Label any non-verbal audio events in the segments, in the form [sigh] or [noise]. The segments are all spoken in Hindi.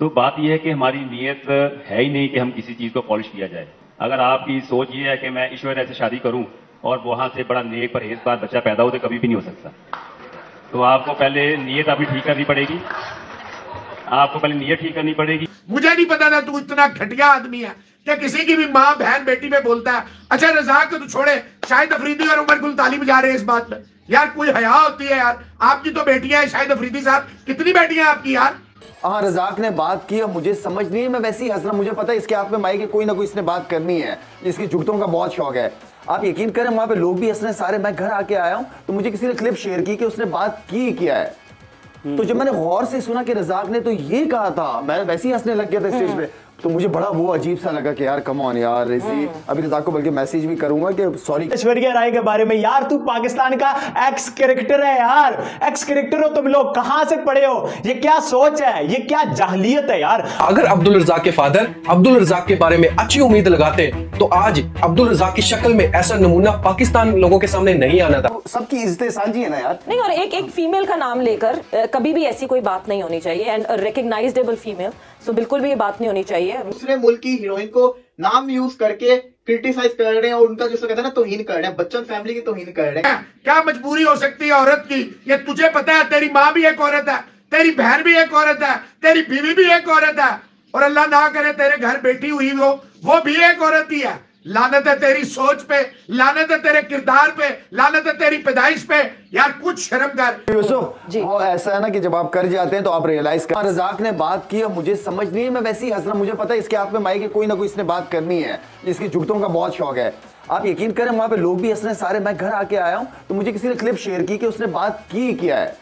तो बात यह है कि हमारी नीयत है ही नहीं कि हम किसी चीज़ को पॉलिश किया जाए। अगर आपकी सोच ये है कि मैं ईश्वर ऐसे शादी करूँ और वहाँ से बड़ा नेक परहेजगार बच्चा पैदा हो तो कभी भी नहीं हो सकता। तो आपको पहले नीयत अभी ठीक करनी पड़ेगी। आपको पहले नीयत ठीक करनी पड़ेगी। मुझे नहीं पता था तू इतना घटिया आदमी है। क्या किसी की भी माँ, बहन, बेटी में बोलता है अच्छा रजाक को तू छोड़े शाहिद अफरीदी और उमर गुल ताली बजा रहे हैं इस बात में। यार, कोई हया होती है यार। आपकी तो बेटियाँ हैं शाहिद अफरीदी साहब। कितनी बेटियाँ आपकी, यार? हाँ रजाक ने बात की और मुझे समझ नहीं है मैं वैसे ही हंस रहा मुझे पता है इसके हाथ में माइक है कोई ना कोई इसने बात करनी है। इसकी जुगतों का बहुत शौक है। आप यकीन करें वहाँ पे लोग भी हंस रहे सारे मैं घर आके आया हूँ तो मुझे किसी ने क्लिप शेयर की कि उसने बात की किया है? तो जब मैंने गौर से सुना कि रजाक ने तो ये कहा था मैं वैसे ही हंसने लग गया था स्टेज पे। तो मुझे बड़ा वो अजीब सा लगा कि यार कम ऑन यार इसी अभी रजाक को बल्कि मैसेज भी करूँगा कि सॉरी ऐश्वर्या राय के बारे में यार तू पाकिस्तान का एक्स कैरेक्टर है यार। एक्स कैरेक्टर हो तुम लोग कहाँ से पढ़े हो? ये क्या सोच है? ये क्या जाहलियत है यार? अगर अब्दुल रजाक के फादर अब्दुल रजाक के बारे में अच्छी उम्मीद लगाते तो आज अब्दुल रजाक की शक्ल में ऐसा नमूना पाकिस्तान लोगों के सामने नहीं आना था। सबकी इज्जतें साझी है ना यार। नहीं और एक एक फीमेल का नाम लेकर कभी भी ऐसी कोई बात नहीं होनी चाहिए एंड रिकग्नाइजेबल फीमेल सो बिल्कुल भी ये बात नहीं होनी चाहिए। दूसरे मुल्क की हीरोइन को नाम यूज़ करके क्रिटिसाइज कर रहे हैं और उनका जैसे कहते हैं ना, तोहीन कर रहे हैं। बच्चन फैमिली की तोहीन कर रहे हैं। क्या मजबूरी हो सकती है औरत की? ये तुझे पता है, तेरी माँ भी एक औरत है, तेरी बहन भी एक औरत है, तेरी बीवी भी एक औरत है। और अल्लाह ना करे तेरे घर बैठी हुई हो, वो भी एक औरत ही है। लानत है तेरी सोच पे लानत है तेरे किरदार पे लानत है तेरी पैदाइश पे। यार कुछ शर्म कर। यूसुफ वो ऐसा है ना कि जब आप कर जाते हैं तो आप रियलाइज़ कर रजाक ने बात की और मुझे समझ नहीं है मैं वैसे ही हंसना मुझे पता है इसके हाथ में माइक है कोई ना कोई इसने बात करनी है। इसकी जुगतों का बहुत शौक है। आप यकीन करें वहाँ पे लोग भी हंस रहे हैं सारे मैं घर आके आया हूँ तो मुझे किसी ने क्लिप शेयर की कि उसने बात की किया है?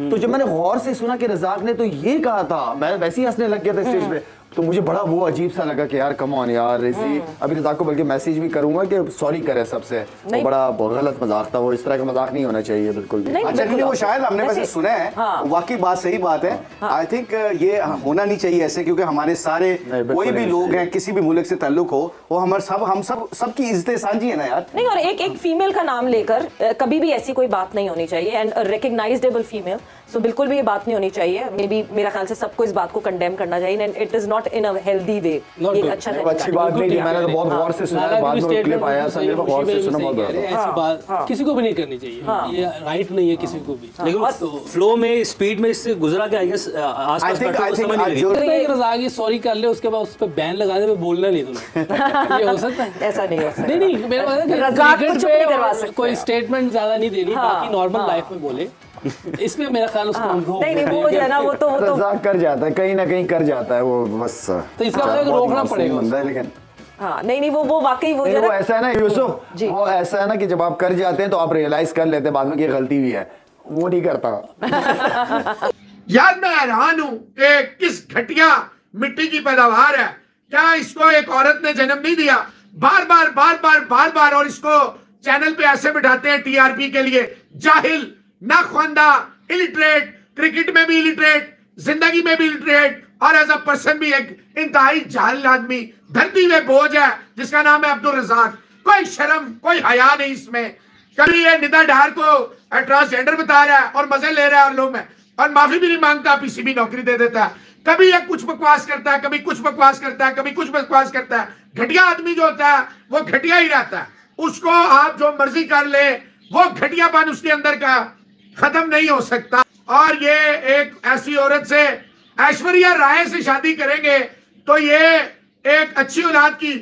तो जब मैंने गौर से सुना कि रजाक ने तो ये कहा था मैं वैसे ही हंसने लग गया था स्टेज पे। तो मुझे बड़ा वो अजीब सा लगा कि यार कम ऑन यार इसी अभी रजाक को बल्कि मैसेज भी करूँगा कि सॉरी करे सबसे। वो नहीं। बड़ा गलत मज़ाक था वो इस तरह का मज़ाक नहीं होना चाहिए बिल्कुल भी। नहीं, अच्छा क्योंकि वो शायद हमने वैसे सुना है हाँ। वाकई बात सही बात है। आई थिंक ये होना नहीं चाहिए ऐसे क्योंकि हमारे सारे कोई भी लोग। हैं किसी भी मुल्क से ताल्लुक हो वो हमारे सब हम सब सबकी इज़्ज़त साझी है ना यार। नहीं और एक एक फीमेल का नाम लेकर कभी भी ऐसी कोई बात नहीं होनी चाहिए एंड रिकग्नाइजेबल फीमेल सो बिल्कुल भी ये बात नहीं होनी चाहिए। मे बी मेरा ख्याल से सबको इस बात को कंडेम करना चाहिए and it is not in a healthy way Not ये अच्छा अच्छी बात नहीं मैंने तो बहुत गौर से सुना बाद में क्लिप आया बिल्कुल संजय को है, गौर से सुना बहुत कह रहे हैं, बड़ा ऐसी बात किसी को भी नहीं करनी चाहिए। ये राइट नहीं है किसी को भी। लेकिन फ्लो में स्पीड में इससे गुजरा के आई गेस आई आसपास थिंक आई को समझ थिंक नहीं तो एक रजा की सॉरी कर ले उसके बाद उस पर बैन लगा दे मैं बोलना नहीं तुम्हें। [laughs] ये हो सकता है? ऐसा नहीं हो सकता। नहीं नहीं मेरा मतलब है को चुप नहीं करवा सकते। कोई स्टेटमेंट ज़्यादा नहीं देनी हाँ, बाकी नॉर्मल हाँ। लाइफ में बोले। इसमें मेरा ख्याल उसको हाँ, नहीं नहीं वो जो है ना वो तो वो तो कर जाता है कहीं ना कहीं कर जाता है वो बस। तो इसका मतलब रोकना पड़ेगा लेकिन हाँ नहीं नहीं वो वो वाकई वो वो ऐसा है ना यूसुफ वो ऐसा है ना कि जब आप कर जाते हैं तो आप रियलाइज़ कर लेते हैं बाद में कि गलती भी है। वो नहीं करता। [laughs] यार मैं हैरान हूँ किस घटिया मिट्टी की पैदावार है। क्या इसको एक औरत ने जन्म नहीं दिया? बार बार बार बार बार बार और इसको चैनल पे ऐसे बिठाते हैं टीआरपी के लिए। जाहिल नाख्वानदा इलिटरेट क्रिकेट में भी इलिटरेट ज़िंदगी में भी इलिटरेट और एज अ पर्सन भी एक इंतहाई जाहिल आदमी, धरती में बोझ है, जिसका नाम है अब्दुल रजाक। कोई शर्म, कोई हया नहीं इसमें। कभी ये निदा डार को ट्रांसजेंडर बता रहा है, और मज़े ले रहा है और लोग में, और माफ़ी भी नहीं माँगता, पीसीबी नौकरी दे देता है। कभी ये कुछ बकवास करता है, कभी कुछ बकवास करता है, कभी कुछ बकवास करता है। घटिया आदमी जो होता है, वो घटिया ही रहता है। उसको आप जो मर्ज़ी कर ले, वो घटियापन उसके अंदर का खत्म नहीं हो सकता। और ये एक ऐसी औरत से ऐश्वर्या राय से शादी करेंगे तो ये एक अच्छी औलाद की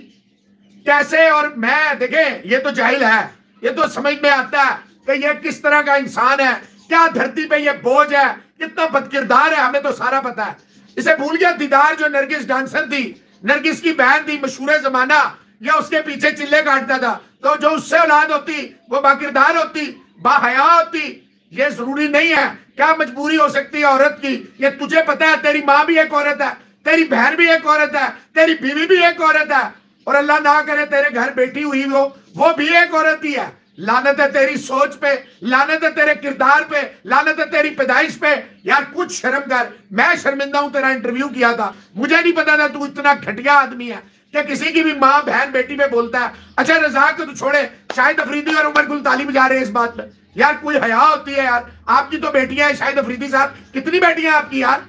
कैसे और मैं, देखे, ये तो जाहिल है। ये तो समझ में आता है कि ये किस तरह का इंसान है, क्या धरती पे ये बोझ है, कितना बदकिरदार है, हमें तो सारा पता है। इसे भूल गया दीदार जो नरगिस डांसर थी, नरगिस की बहन थी, मशहूर जमाना, या उसके पीछे चिल्ले काटता था। तो जो उससे औलाद होती, वो बाकिरदार होती बाहया होती ये ज़रूरी नहीं है। क्या मजबूरी हो सकती है औरत की? ये तुझे पता है, तेरी माँ भी एक औरत है, तेरी बहन भी एक औरत है, तेरी बीवी भी एक औरत है। और अल्लाह ना करे तेरे घर बैठी हुई हो, वो भी एक औरत ही है। लानत है तेरी सोच पे, लानत है तेरे किरदार पे, लानत है तेरी पैदाइश पे। यार, कुछ शर्म कर। मैं शर्मिंदा हूँ, तेरा इंटरव्यू किया था। मुझे नहीं पता था तू इतना घटिया आदमी है। कि किसी की भी माँ, बहन, बेटी में बोलता है अच्छा रजाक को तू छोड़े शाहिद अफरीदी और उमर गुल ताली बजा रहे हैं इस बात में। यार, कोई हया होती है यार? आपकी तो बेटियाँ हैं अफरीदी साहब। कितनी बेटियाँ आपकी यार?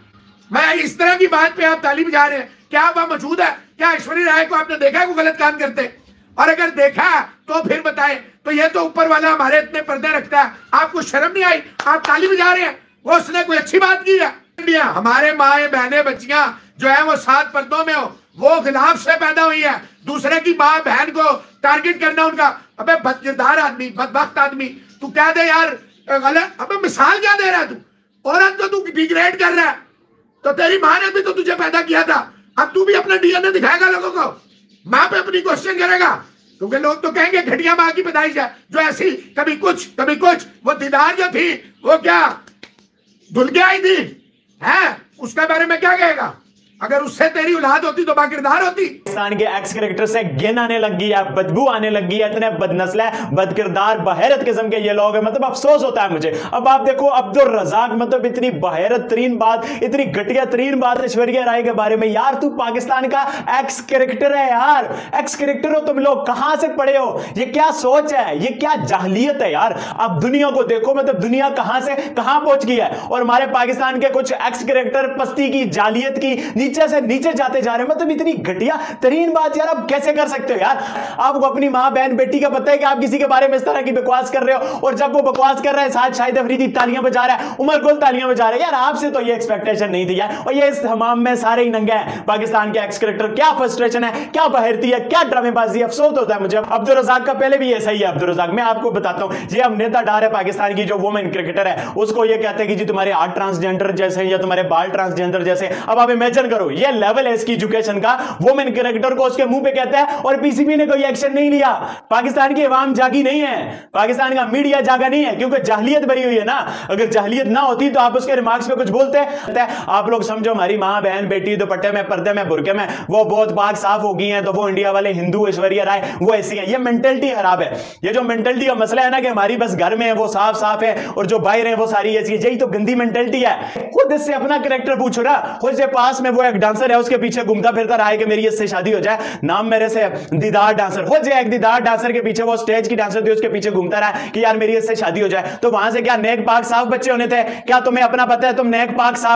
मैं इस तरह की बात पे आप ताली बजा रहे हैं। क्या वह मौजूद है? क्या ऐश्वर्या राय को आपने देखा है कोई गलत काम करते? और अगर देखा तो फिर बताए। तो ये तो ऊपर वाला हमारे इतने पर्दे रखता है। आपको शर्म नहीं आई? आप ताली बजा रहे हैं। वो उसने कोई अच्छी बात की है? हमारे माए बहने बच्चियाँ जो है, वो सात पर्दों में हो। वो खिलाफ से पैदा हुई है। दूसरे की माँ बहन को टारगेट करना उनका। अबे बदकिरदार आदमी, बदबख्त आदमी। तू क्या दे यार गलत। अबे मिसाल क्या दे रहा है तू? औरत को तू डिग्रेड कर रहा है। तो तेरी माँ ने भी तो तुझे पैदा किया था। अब तू भी अपना डीएनए दिखाएगा लोगों को। माँ पे अपनी क्वेश्चन करेगा। क्योंकि लोग तो कहेंगे, घटिया माँ की पैदाइश है जो ऐसी, कभी कुछ कभी कुछ। वो दीदार जो थी, वो क्या? धुल के आई थी? है? उसके बारे में क्या कहेगा? अगर उससे तेरी औलाद होती तो बाकिरदार होती। पाकिस्तान के एक्स करेक्टर से गिन आने लगी है, बदबू आने लगी है, इतने बदनस्ल बदकिरदार, बहरत किस्म के ये लोग हैं। मतलब अफसोस होता है मुझे। अब आप देखो अब्दुल रजाक मतलब इतनी बहरत तरीन बात, इतनी घटिया तरीन बात ऐश्वर्या राय के बारे में। यार, तू पाकिस्तान का एक्स करेक्टर है यार। एक्स करेक्टर हो, तुम लोग कहाँ से पढ़े हो? ये क्या सोच है? ये क्या जाहलियत है यार? अब दुनिया को देखो मतलब दुनिया कहाँ से, कहाँ पहुँच गई है? और हमारे पाकिस्तान के कुछ एक्स करेक्टर पस्ती की, जालियत की नीचे से नीचे जाते जा रहे हो। मतलब इतनी घटिया, तरीन बात यार, आप कैसे कर सकते हो यार? आपको अपनी माँ, बहन, बेटी का पता है कि आप किसी के बारे में इस तरह की बकवास कर रहे हो, और जब वो बकवास कर रहा है साथ शाहिद अफरीदी तालियाँ बजा रहा है, उमर गुल तालियाँ बजा रहा है। यार, आपसे तो ये एक्सपेक्टेशन नहीं थी यार। और ये इस हमाम में सारे ही नंगे हैं। पाकिस्तान के एक्स करेक्टर क्या फ्रस्ट्रेशन है, क्या बहरती है, क्या ड्रामेबाजी अफसोस होता है मुझे। अब्दुल रजाक का पहले भी ऐसा ही है अब्दुल रजाक मैं आपको बताता हूँ, ये अब नेता डार है पाकिस्तान की, जो वुमेन क्रिकेटर है। उसको ये कहते हैं कि जी, तुम्हारे हार्ट ट्रांसजेंडर जैसे या तुम्हारे बाल ट्रांसजेंडर जैसे अब आप इमेजिन करो ये लेवल है इसकी एजुकेशन का। वुमेन कैरेक्टर को उसके मुँह पे कहता है और पीसीबी ने कोई एक्शन नहीं लिया। पाकिस्तान की आवाम जागी नहीं है। पाकिस्तान का मीडिया जागा नहीं है, क्योंकि जाहलियत भरी हुई है ना। अगर जाहलियत ना होती तो आप उसके रिमार्क्स पे कुछ बोलते। हैं, आप लोग समझो, हमारी माँ, बहन, बेटी, दुपट्टे में, पर्दे में, बुरके में, वो बहुत बाग साफ़ हो गई हैं तो वो इंडिया वाले हिंदू, ऐश्वर्या राय, वो ऐसी है। ये मेंटेलिटी खराब है। ये जो मेंटेलिटी का मसला है ना कि हमारी बस घर में है, वो साफ़ साफ़ है और जो बाहर है, वो सारी ऐसी यही तो गंदी मेंटेलिटी है। खुद इससे अपना करेक्टर पूछो ना। खुद से पास में वो एक डांसर है, उसके पीछे घूमता फिरता रहा है कि मेरी इससे शादी हो जाए। नाम मेरे से दीदार डांसर हो जाए एक दीदार डांसर के पीछे, वो स्टेज की डांसर थी, उसके पीछे घूमता रहा कि यार मेरी इससे शादी हो जाए। तो वहाँ से क्या नेक पाक साफ़ बच्चे होने थे? क्या तुम्हें अपना पता है तुम नेक पाक साफ़